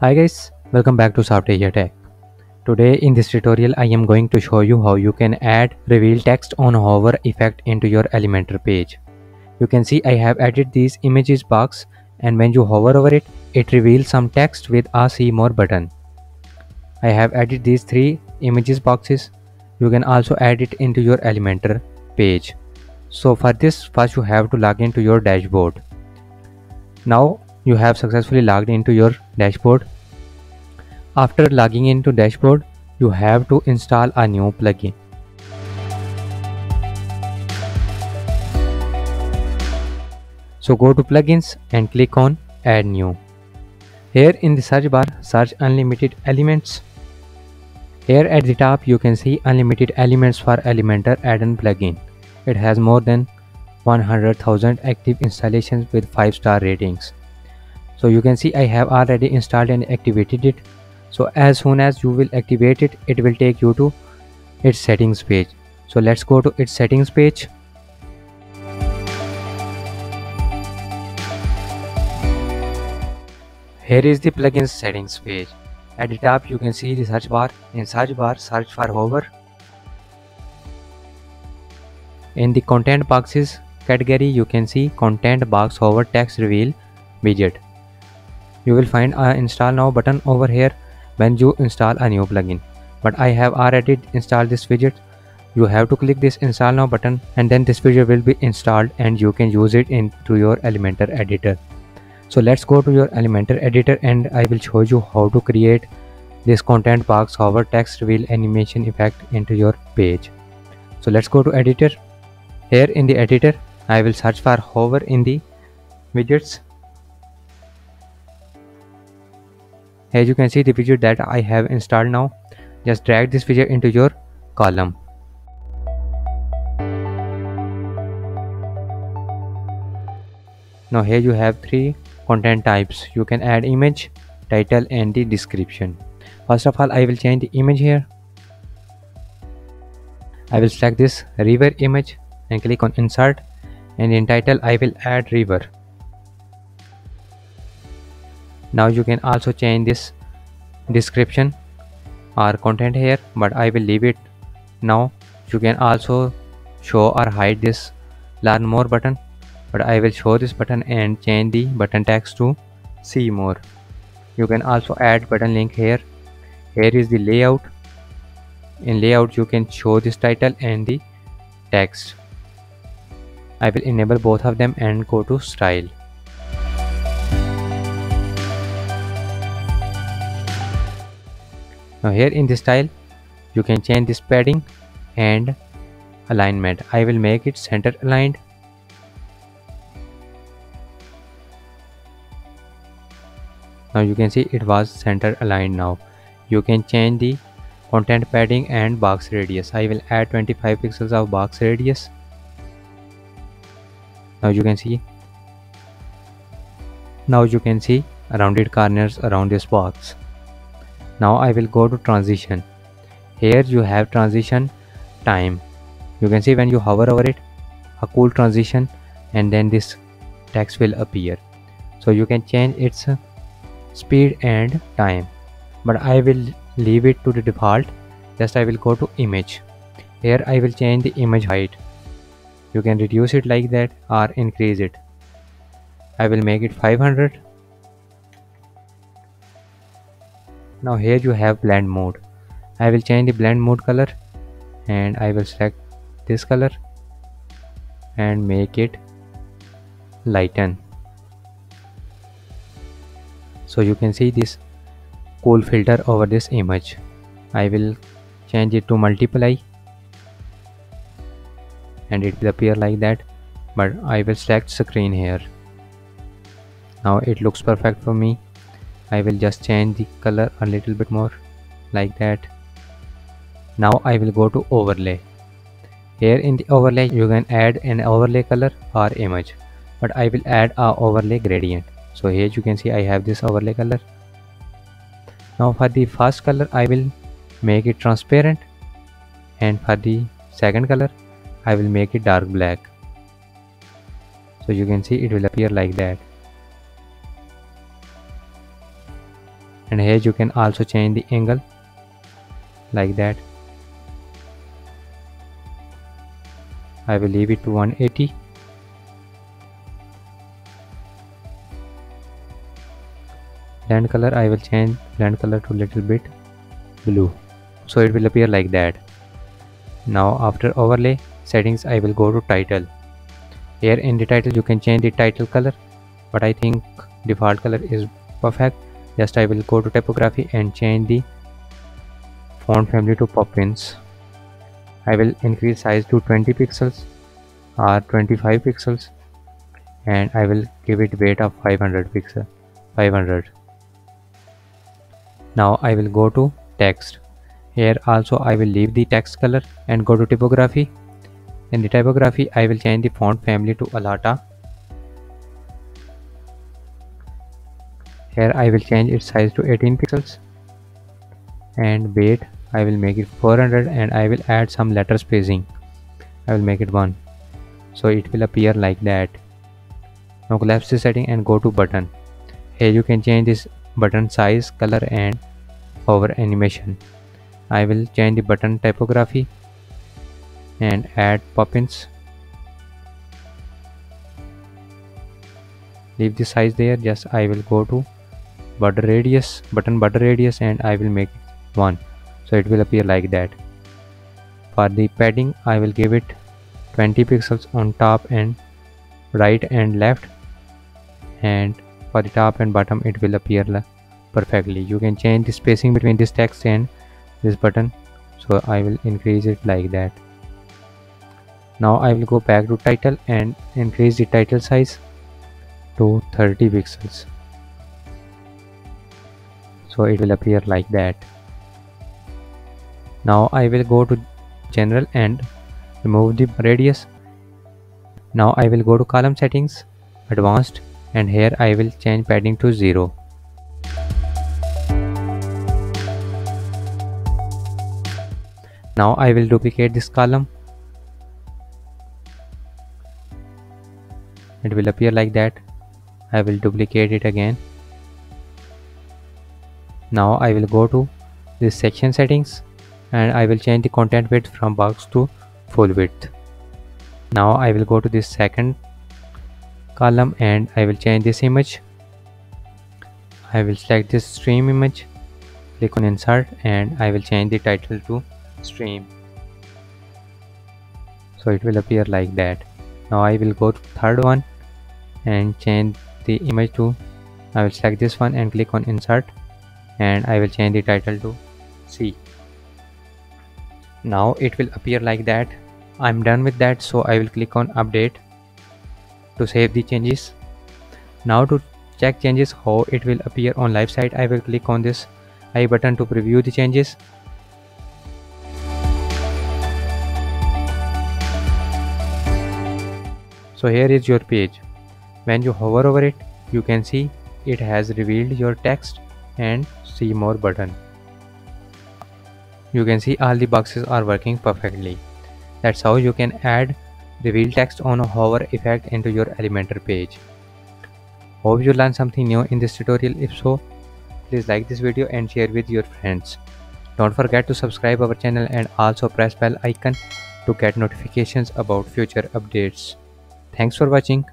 Hi guys, welcome back to SoftAsia Tech. Today in this tutorial I am going to show you how you can add reveal text on hover effect into your Elementor page. You can see I have added these images box and when you hover over it, it reveals some text with a see more button. I have added these three images boxes. You can also add it into your Elementor page. So for this first you have to log into your dashboard. Now you have successfully logged into your dashboard. After logging into dashboard, you have to install a new plugin. So go to plugins and click on add new. Here in the search bar, search unlimited elements. Here at the top you can see unlimited elements for Elementor add-on plugin. It has more than 100,000 active installations with 5 star ratings so you can see I have already installed and activated it. So as soon as you will activate it it will take you to its settings page. So let's go to its settings page. Here is the plugins settings page. At the top you can see the search bar. In search bar search for hover. In the content boxes category you can see content box hover text reveal widget you will find a install now button over here when you install a new plugin. But I have already installed this widget. You have to click this install now button and then this widget will be installed and you can use it into your Elementor editor. So let's go to your Elementor editor and I will show you how to create this content box hover text reveal animation effect into your page. So let's go to editor. Here in the editor I will search for hover in the widgets as you can see the widget that I have installed now just drag this widget into your column. Now here you have three content types. You can add image title and the description. First of all I will change the image here. I will select this river image and click on insert. And in title I will add river now you can also change this description or content here but I will leave it now. You can also show or hide this learn more button but I will show this button and change the button text to see more. You can also add button link here. Here is the layout. In layout you can show this title and the text. I will enable both of them and go to style now here in this style you can change this padding and alignment. I will make it center aligned. Now you can see it was center aligned now. You can change the content padding and box radius. I will add 25 pixels of box radius. Now you can see now you can see rounded corners around this box now I will go to transition. Here you have transition time. You can see when you hover over it a cool transition and then this text will appear. So you can change its speed and time. But I will leave it to the default. Just I will go to image. Here I will change the image height. You can reduce it like that or increase it. I will make it 500 now here you have blend mode. I will change the blend mode color and I will select this color and make it lighten. So you can see this cool filter over this image. I will change it to multiply and it will appear like that but I will select screen here. Now it looks perfect for me I will just change the color a little bit more like that. Now I will go to overlay. Here in the overlay you can add an overlay color or image but I will add a overlay gradient. So here you can see I have this overlay color. Now for the first color I will make it transparent. And for the second color I will make it dark black. So you can see it will appear like that and here you can also change the angle like that. I will leave it to 180 blend color I will change blend color to little bit blue. So it will appear like that. Now after overlay settings I will go to title. Here in the title you can change the title color but I think default color is perfect just I will go to typography and change the font family to Poppins. I will increase size to 20 pixels or 25 pixels and I will give it weight of 500 pixel 500 now I will go to text. Here also I will leave the text color and go to typography. In the typography I will change the font family to Alata here I will change its size to 18 pixels and weight. I will make it 400 and I will add some letter spacing. I will make it 1 so it will appear like that. Now collapse the setting and go to button. Here you can change this button size color and hover animation. I will change the button typography and add poppins. Leave the size there. Just I will go to border radius button border radius and I will make it 1 so it will appear like that. For the padding I will give it 20 pixels on top and right and left. And for the top and bottom it will appear perfectly. You can change the spacing between this text and this button. So I will increase it like that. Now I will go back to title and increase the title size to 30 pixels so it will appear like that. Now I will go to general and remove the radius. Now I will go to column settings advanced and here I will change padding to 0 now I will duplicate this column. It will appear like that. I will duplicate it again now I will go to this section settings and I will change the content width from box to full width. Now I will go to this second column and I will change this image. I will select this stream image click on insert and I will change the title to stream. So it will appear like that. Now I will go to third one and change the image to I will select this one and click on insert and I will change the title to C. Now it will appear like that. I'm done with that so I will click on update to save the changes. Now to check changes how it will appear on live site I will click on this eye button to preview the changes. So here is your page. When you hover over it you can see it has revealed your text and see more button. You can see all the boxes are working perfectly. That's how you can add reveal text on a hover effect into your elementor page. Hope you learned something new in this tutorial. If so please like this video and share with your friends. Don't forget to subscribe our channel and also press bell icon to get notifications about future updates. Thanks for watching.